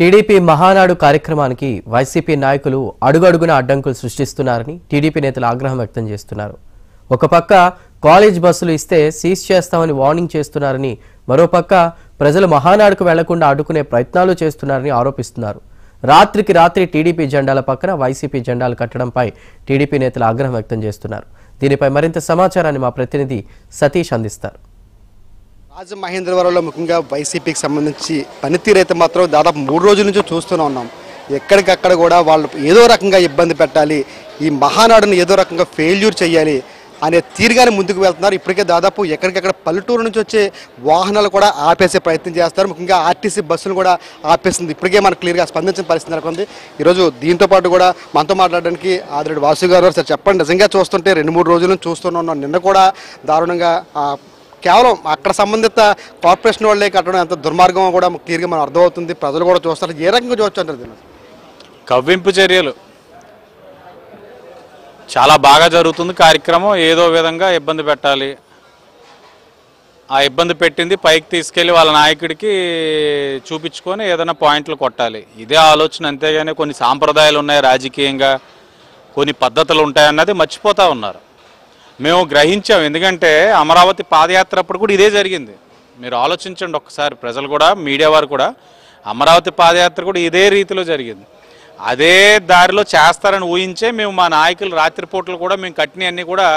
TDP Mahanadu కార్యక్రమానికి YCP నాయకులు అడుగడుగున అడ్డంకులు సృష్టిస్తున్నారని టీడీపీ నేతలు ఆగ్రహం వ్యక్తం చేస్తున్నారు. ఒక పక్క కాలేజ్ బస్సులు ఇస్తే సీజ్ చేస్తామని వార్నింగ్ చేస్తున్నారని మరోపక్క ప్రజలు మహానాడుకు వెళ్ళకుండా అడ్డుకునే ప్రయత్నాలు చేస్తున్నారని ఆరోపిస్తున్నారు. రాత్రికి రాత్రి టీడీపీ జెండాల పక్కన వైసీపీ జెండాలు కట్టడంపై టీడీపీ నేతలు ఆగ్రహం వ్యక్తం చేస్తున్నారు. దీనిపై మరింత సమాచారాన్ని మా ప్రతినిధి సతీష్ అందిస్తారు. రాజమహేంద్రవరంలో ముఖ్యంగా వైసీపీకి సంబంధించి పనితీరు అయితే మాత్రం దాదాపు మూడు రోజుల నుంచి చూస్తూనే ఉన్నాం. ఎక్కడికక్కడ కూడా వాళ్ళు ఏదో రకంగా ఇబ్బంది పెట్టాలి ఈ మహానాడుని ఏదో రకంగా ఫెయిల్యూర్ చేయాలి అనే తీరుగానే ముందుకు వెళ్తున్నారు. ఇప్పటికే దాదాపు ఎక్కడికక్కడ పల్లెటూరు నుంచి వచ్చే వాహనాలు కూడా ఆపేసే ప్రయత్నం చేస్తారు. ముఖ్యంగా ఆర్టీసీ బస్సులు కూడా ఆపేస్తుంది. ఇప్పటికే మనకు క్లియర్గా స్పందించిన పరిస్థితి నెలకొంది. ఈరోజు దీంతో పాటు కూడా మనతో మాట్లాడడానికి ఆదిరెడ్డి వాసు గారు సార్ చెప్పండి. నిజంగా చూస్తుంటే రెండు మూడు రోజుల నుంచి చూస్తూనే ఉన్నాం. నిన్న కూడా దారుణంగా కేవలం అక్కడ సంబంధిత కార్పొరేషన్ వాళ్ళే కట్టడం ఎంత దుర్మార్గమో కూడా క్లియర్గా మనం అర్థమవుతుంది. ప్రజలు కూడా చూస్తారు. ఏ రకంగా చూడొచ్చు అంటారు దీన్ని? కవ్వింపు చర్యలు. చాలా బాగా జరుగుతుంది కార్యక్రమం. ఏదో విధంగా ఇబ్బంది పెట్టాలి. ఆ ఇబ్బంది పెట్టింది పైకి తీసుకెళ్ళి వాళ్ళ నాయకుడికి చూపించుకొని ఏదైనా పాయింట్లు కొట్టాలి. ఇదే ఆలోచన అంతేగాని కొన్ని సాంప్రదాయాలు ఉన్నాయి రాజకీయంగా. కొన్ని పద్ధతులు ఉంటాయన్నది మర్చిపోతూ ఉన్నారు. మేము గ్రహించాం. ఎందుకంటే అమరావతి పాదయాత్ర అప్పుడు కూడా ఇదే జరిగింది. మీరు ఆలోచించండి ఒక్కసారి ప్రజలు కూడా మీడియా వారు కూడా అమరావతి పాదయాత్ర కూడా ఇదే రీతిలో జరిగింది. అదే దారిలో చేస్తారని ఊహించే మేము మా నాయకులు రాత్రిపూటలు కూడా మేము కట్టినవన్నీ కూడా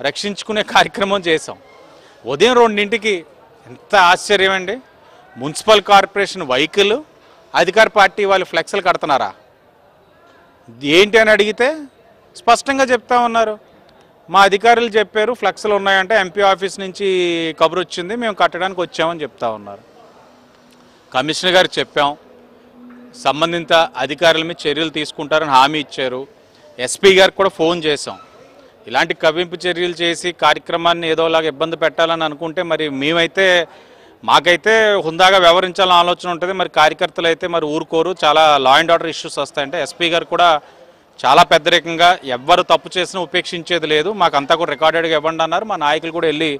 రక్షించుకునే కార్యక్రమం చేసాం ఉదయం రెండింటికి ఎంత ఆశ్చర్యం అండి. మున్సిపల్ కార్పొరేషన్ వెహికల్ అధికార పార్టీ వాళ్ళు ఫ్లెక్స్లు కడుతున్నారా? ఏంటి అని అడిగితే స్పష్టంగా చెప్తా ఉన్నారు. మా అధికారులు చెప్పారు ఫ్లెక్స్లు ఉన్నాయంటే ఎంపీ ఆఫీస్ నుంచి కబురు వచ్చింది మేము కట్టడానికి వచ్చామని చెప్తా ఉన్నారు. కమిషనర్ గారు చెప్పాం సంబంధిత అధికారుల మీద చర్యలు తీసుకుంటారని హామీ ఇచ్చారు. ఎస్పీ గారికి కూడా ఫోన్ చేశాం. ఇలాంటి కవింపు చర్యలు చేసి కార్యక్రమాన్ని ఏదోలాగా ఇబ్బంది పెట్టాలని అనుకుంటే మరి మేమైతే మాకైతే హుందాగా వ్యవహరించాలని ఆలోచన ఉంటుంది. మరి కార్యకర్తలు అయితే మరి ఊరుకోరు. చాలా లా అండ్ ఆర్డర్ ఇష్యూస్ వస్తాయంటే ఎస్పీ గారు కూడా చాలా పెద్దరికంగా ఎవ్వరు తప్పు చేసినా ఉపేక్షించేది లేదు. మాకు అంతా కూడా రికార్డెడ్గా ఇవ్వండి అన్నారు. మా నాయకులు కూడా వెళ్ళి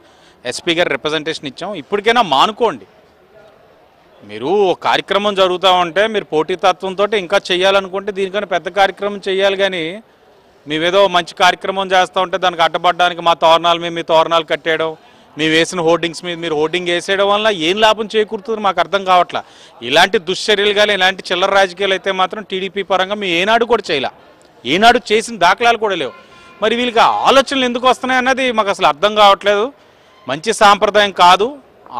ఎస్పీ గారు రిప్రజెంటేషన్ ఇచ్చాం ఇప్పటికైనా మానుకోండి. మీరు కార్యక్రమం జరుగుతూ ఉంటే మీరు పోటీతత్వంతో ఇంకా చేయాలనుకుంటే దీనికన్నా పెద్ద కార్యక్రమం చేయాలి కానీ మేమేదో మంచి కార్యక్రమం చేస్తూ ఉంటే దానికి అడ్డపడడానికి మా తోరణాలు మేము మీ తోరణాలు కట్టేయడం మేము వేసిన హోర్డింగ్స్ మీద మీరు హోర్డింగ్ వేసేయడం వల్ల ఏం లాభం చేకూరుతుంది మాకు అర్థం కావట్లా. ఇలాంటి దుశ్చర్యలు కానీ ఇలాంటి చిల్లర రాజకీయాలు అయితే మాత్రం టీడీపీ పరంగా మేము ఏనాడు కూడా చేయలే. ఏనాడు చేసిన దాఖలాలు కూడా లేవు. మరి వీళ్ళకి ఆలోచనలు ఎందుకు వస్తున్నాయి అన్నది మాకు అసలు అర్థం కావట్లేదు. మంచి సాంప్రదాయం కాదు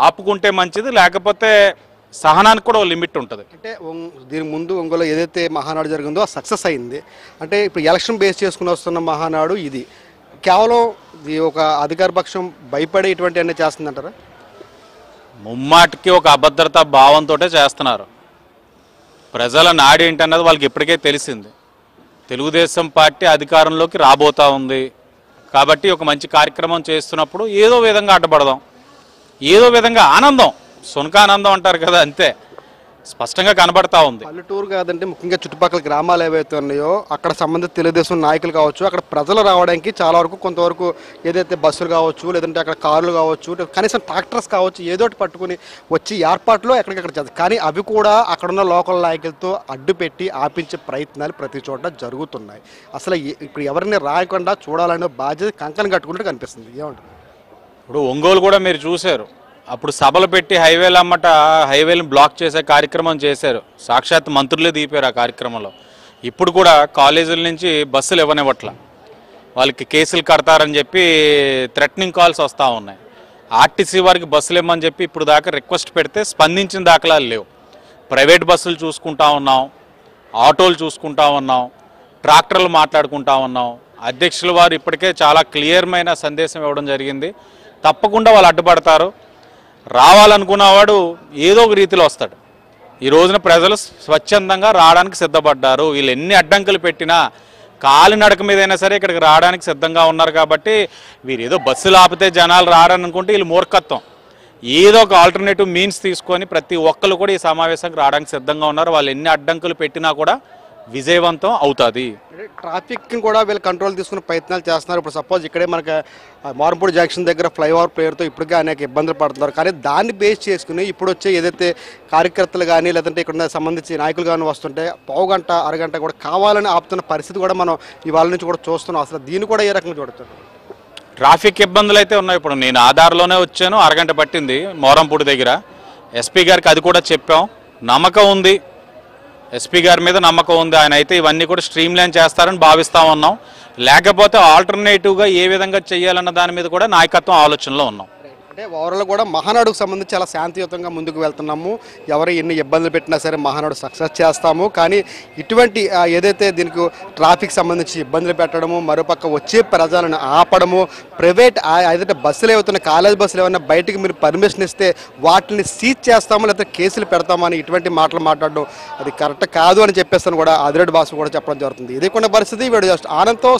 ఆపుకుంటే మంచిది లేకపోతే సహనానికి కూడా లిమిట్ ఉంటుంది. అంటే దీని ముందు ఒంగోలు ఏదైతే మహానాడు జరిగిందో సక్సెస్ అయింది. అంటే ఇప్పుడు ఎలక్షన్ బేస్ చేసుకుని వస్తున్న మహానాడు ఇది. కేవలం ఇది ఒక అధికార పక్షం భయపడే ఇటువంటి అన్నీ చేస్తుందంటారా? ముమ్మాటికి ఒక అభద్రతా భావంతో చేస్తున్నారు. ప్రజల నాడి ఏంటన్నది వాళ్ళకి ఇప్పటికే తెలిసింది. తెలుగుదేశం పార్టీ అధికారంలోకి రాబోతా ఉంది. కాబట్టి ఒక మంచి కార్యక్రమం చేస్తున్నప్పుడు ఏదో విధంగా అడ్డపడదాం ఏదో విధంగా ఆనందం. సునకానందం అంటారు కదా అంతే. స్పష్టంగా కనబడతా ఉంది. పల్లెటూరు కాదంటే ముఖ్యంగా చుట్టుపక్కల గ్రామాలు ఏవైతే ఉన్నాయో అక్కడ సంబంధిత తెలుగుదేశం నాయకులు కావచ్చు అక్కడ ప్రజలు రావడానికి చాలా వరకు కొంతవరకు ఏదైతే బస్సులు కావచ్చు లేదంటే అక్కడ కార్లు కావచ్చు కనీసం ట్రాక్టర్స్ కావచ్చు ఏదో ఒకటి పట్టుకుని వచ్చి ఏర్పాట్లో ఎక్కడికక్కడ చేస్తారు. కానీ అవి కూడా అక్కడున్న లోకల్ నాయకులతో అడ్డు పెట్టి ఆపించే ప్రయత్నాలు ప్రతి చోట జరుగుతున్నాయి. అసలు ఇప్పుడు ఎవరిని రాయకుండా చూడాలనే బాధ్యత కంకణం కట్టుకున్నట్టు కనిపిస్తుంది. ఏమంటారు? ఇప్పుడు ఒంగోలు కూడా మీరు చూశారు. అప్పుడు సభలు పెట్టి హైవేలు అమ్మట హైవేలను బ్లాక్ చేసే కార్యక్రమం చేశారు. సాక్షాత్ మంత్రులే దీపారు ఆ కార్యక్రమంలో. ఇప్పుడు కూడా కాలేజీల నుంచి బస్సులు ఇవ్వనివ్వట్ల. వాళ్ళకి కేసులు కడతారని చెప్పి థ్రెటనింగ్ కాల్స్ వస్తూ ఉన్నాయి. ఆర్టీసీ వారికి బస్సులు ఇవ్వమని చెప్పి ఇప్పుడు దాకా రిక్వెస్ట్ పెడితే స్పందించిన దాఖలాలు లేవు. ప్రైవేట్ బస్సులు చూసుకుంటా ఉన్నాం ఆటోలు చూసుకుంటా ఉన్నాం ట్రాక్టర్లు మాట్లాడుకుంటా ఉన్నాం. అధ్యక్షుల వారు ఇప్పటికే చాలా క్లియర్మైన సందేశం ఇవ్వడం జరిగింది. తప్పకుండా వాళ్ళు అడ్డుపడతారు. రావాలనుకున్నవాడు ఏదో ఒక రీతిలో వస్తాడు. ఈ రోజున ప్రజలు స్వచ్ఛందంగా రావడానికి సిద్ధపడ్డారు. వీళ్ళు ఎన్ని అడ్డంకులు పెట్టినా కాలినడక మీదైనా సరే ఇక్కడికి రావడానికి సిద్ధంగా ఉన్నారు కాబట్టి వీరు ఏదో బస్సులు ఆపితే జనాలు రారనుకుంటే వీళ్ళు మూర్ఖత్వం. ఏదో ఒక ఆల్టర్నేటివ్ మీన్స్ తీసుకొని ప్రతి ఒక్కరు కూడా ఈ సమావేశానికి రావడానికి సిద్ధంగా ఉన్నారు. వాళ్ళు ఎన్ని అడ్డంకులు పెట్టినా కూడా విజయవంతం అవుతుంది. అంటే ట్రాఫిక్ని కూడా వీళ్ళు కంట్రోల్ తీసుకునే ప్రయత్నాలు చేస్తున్నారు. ఇప్పుడు సపోజ్ ఇక్కడే మనకి మారంపూడి జంక్షన్ దగ్గర ఫ్లైఓవర్ పేరుతో ఇప్పటికే అనేక ఇబ్బందులు పడుతున్నారు. కానీ దాన్ని బేస్ చేసుకుని ఇప్పుడు వచ్చే ఏదైతే కార్యకర్తలు కానీ లేదంటే ఇక్కడ సంబంధించి నాయకులు కానీ వస్తుంటే పావు గంట అరగంట కూడా కావాలని ఆపుతున్న పరిస్థితి కూడా మనం ఇవాళ నుంచి కూడా చూస్తున్నాం. అసలు దీన్ని కూడా ఏ రకంగా చూడతారు ట్రాఫిక్ ఇబ్బందులు అయితే ఉన్నాయి. ఇప్పుడు నేను ఆధార్లోనే వచ్చాను. అరగంట పట్టింది మోరంపూడి దగ్గర. ఎస్పీ గారికి అది కూడా చెప్పాం. నమ్మకం ఉంది. ఎస్పీ గారి మీద నమ్మకం ఉంది. ఆయన అయితే ఇవన్నీ కూడా స్ట్రీమ్ లైన్ చేస్తారని భావిస్తా ఉన్నాం. లేకపోతే ఆల్టర్నేటివ్గా ఏ విధంగా చేయాలన్న దాని మీద కూడా నాయకత్వం ఆలోచనలో ఉన్నాం. అంటే ఓవరాల్ కూడా మహానాడుకు సంబంధించి చాలా శాంతియుతంగా ముందుకు వెళ్తున్నాము. ఎవరు ఎన్ని ఇబ్బందులు పెట్టినా సరే మహానాడు సక్సెస్ చేస్తాము. కానీ ఇటువంటి ఏదైతే దీనికి ట్రాఫిక్ సంబంధించి ఇబ్బందులు పెట్టడము మరోపక్క వచ్చే ప్రజలను ఆపడము ప్రైవేట్ ఏదైతే బస్సులు ఏవైతున్న కాలేజ్ బస్సులు ఏమైనా బయటకు మీరు పర్మిషన్ ఇస్తే వాటిని సీజ్ చేస్తాము లేకపోతే కేసులు పెడతామని ఇటువంటి మాటలు మాట్లాడడం అది కరెక్ట్ కాదు అని చెప్పేస్తాను కూడా అదిరెడ్డి భాష కూడా చెప్పడం జరుగుతుంది. ఇది కొన్ని పరిస్థితి. వీడు జస్ట్ ఆనందంతో